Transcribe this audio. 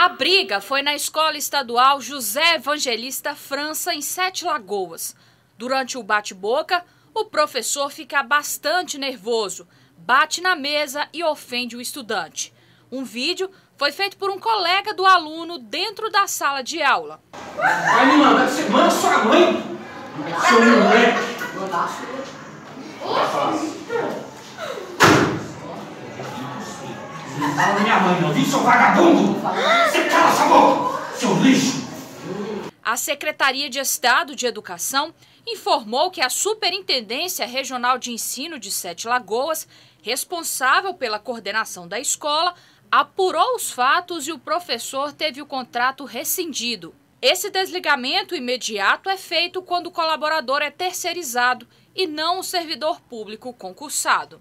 A briga foi na Escola Estadual José Evangelista França, em Sete Lagoas. Durante o bate-boca, o professor fica bastante nervoso, bate na mesa e ofende o estudante. Um vídeo foi feito por um colega do aluno dentro da sala de aula. Vai me mandar, você manda sua mãe, seu moleque. Fala minha mãe, não, seu vagabundo? Você cala boca, seu lixo! A Secretaria de Estado de Educação informou que a Superintendência Regional de Ensino de Sete Lagoas, responsável pela coordenação da escola, apurou os fatos e o professor teve o contrato rescindido. Esse desligamento imediato é feito quando o colaborador é terceirizado e não o servidor público concursado.